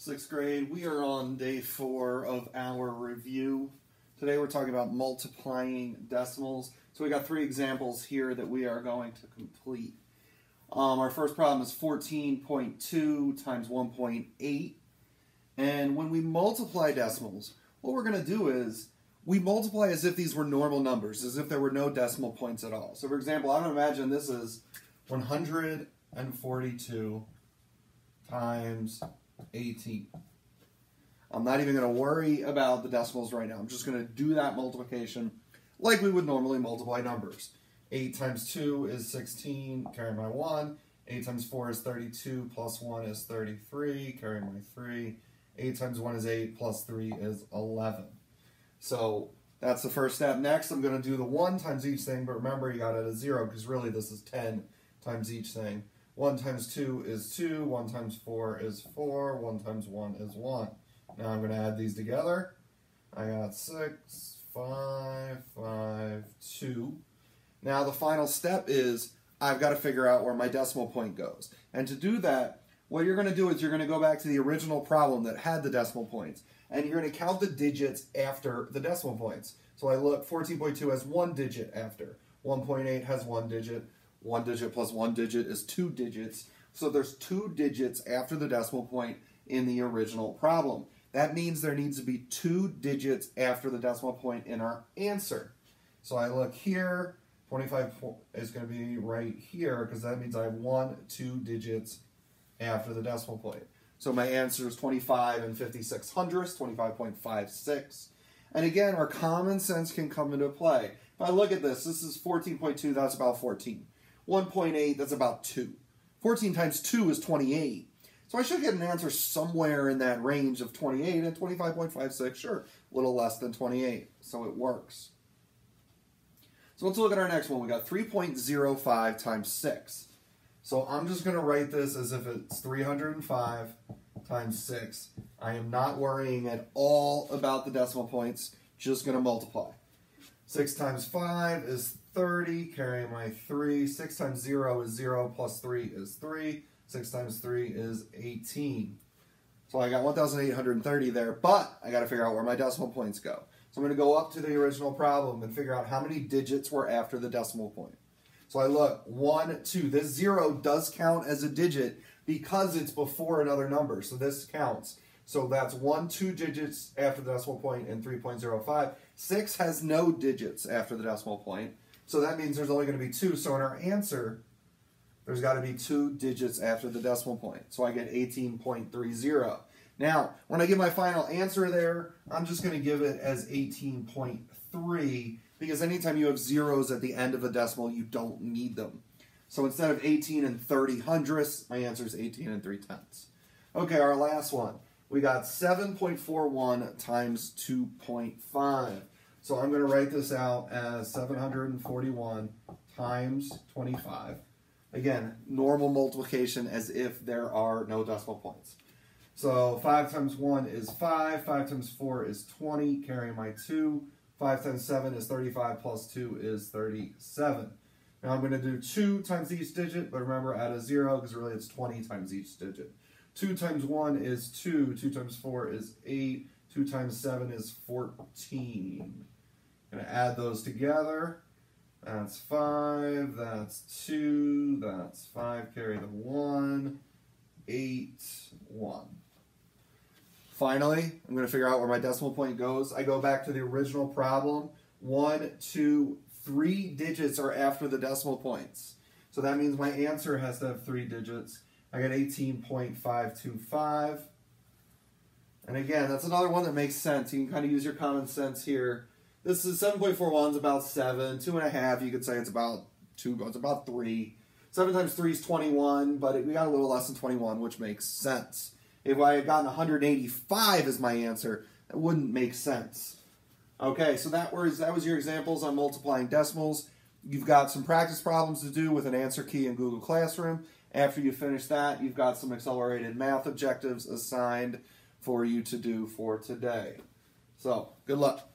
Sixth grade, we are on day four of our review. Today we're talking about multiplying decimals. So we got three examples here that we are going to complete. Um, our first problem is 14.2 times 1.8. And when we multiply decimals, what we're going to do is we multiply as if these were normal numbers, as if there were no decimal points at all. So for example, I'm going to imagine this is 142 times 18. I'm not even going to worry about the decimals right now. I'm just going to do that multiplication like we would normally multiply numbers. 8 times 2 is 16, carry my 1. 8 times 4 is 32, plus 1 is 33, carry my 3. 8 times 1 is 8, plus 3 is 11. So that's the first step. Next, I'm going to do the 1 times each thing, but remember you got it at 0 because really this is 10 times each thing. 1 times 2 is 2, 1 times 4 is 4, 1 times 1 is 1. Now I'm going to add these together. I got 6, 5, 5, 2. Now the final step is I've got to figure out where my decimal point goes. And to do that, what you're going to do is you're going to go back to the original problem that had the decimal points. And you're going to count the digits after the decimal points. So I look, 14.2 has one digit after. 1.8 has one digit. One digit plus one digit is two digits. So there's two digits after the decimal point in the original problem. That means there needs to be two digits after the decimal point in our answer. So I look here, 25 is going to be right here because that means I have one, two digits after the decimal point. So my answer is 25 and 56 hundredths, 25.56. And again, our common sense can come into play. If I look at this, this is 14.2, that's about 14. 1.8, that's about 2. 14 times 2 is 28. So I should get an answer somewhere in that range of 28 and 25.56, sure, a little less than 28, so it works. So let's look at our next one. We got 3.05 times 6. So I'm just going to write this as if it's 305 times 6. I am not worrying at all about the decimal points, just going to multiply. 6 times 5 is 30, carry my 3. 6 times 0 is 0, plus 3 is 3. 6 times 3 is 18. So I got 1,830 there, but I got to figure out where my decimal points go. So I'm going to go up to the original problem and figure out how many digits were after the decimal point. So I look, 1, 2. This 0 does count as a digit because it's before another number, so this counts. So that's 1, 2 digits after the decimal point and 3.05. 6 has no digits after the decimal point. So that means there's only going to be two. So in our answer, there's got to be two digits after the decimal point. So I get 18.30. Now, when I get my final answer there, I'm just going to give it as 18.3 because anytime you have zeros at the end of a decimal, you don't need them. So instead of 18 and 30 hundredths, my answer is 18 and 3 tenths. Okay, our last one. We got 7.41 times 2.5. So I'm going to write this out as 741 times 25. Again, normal multiplication as if there are no decimal points. So 5 times 1 is 5, 5 times 4 is 20, carrying my 2. 5 times 7 is 35, plus 2 is 37. Now I'm going to do 2 times each digit, but remember add a 0 because really it's 20 times each digit. 2 times 1 is 2, 2 times 4 is 8, 2 times 7 is 14. Going to add those together. That's 5, that's 2, that's 5, carry the 1, 8, 1. Finally, I'm going to figure out where my decimal point goes. I go back to the original problem. 1, 2, 3 digits are after the decimal points. So that means my answer has to have 3 digits. I got 18.525. And again, that's another one that makes sense. You can kind of use your common sense here. This is 7.41 is about 7. 2.5, you could say it's about 2, it's about 3. 7 times 3 is 21, but it, we got a little less than 21, which makes sense. If I had gotten 185 as my answer, that wouldn't make sense. Okay, so that was, that was your examples on multiplying decimals. You've got some practice problems to do with an answer key in Google Classroom. After you finish that, you've got some accelerated math objectives assigned for you to do for today. So, good luck.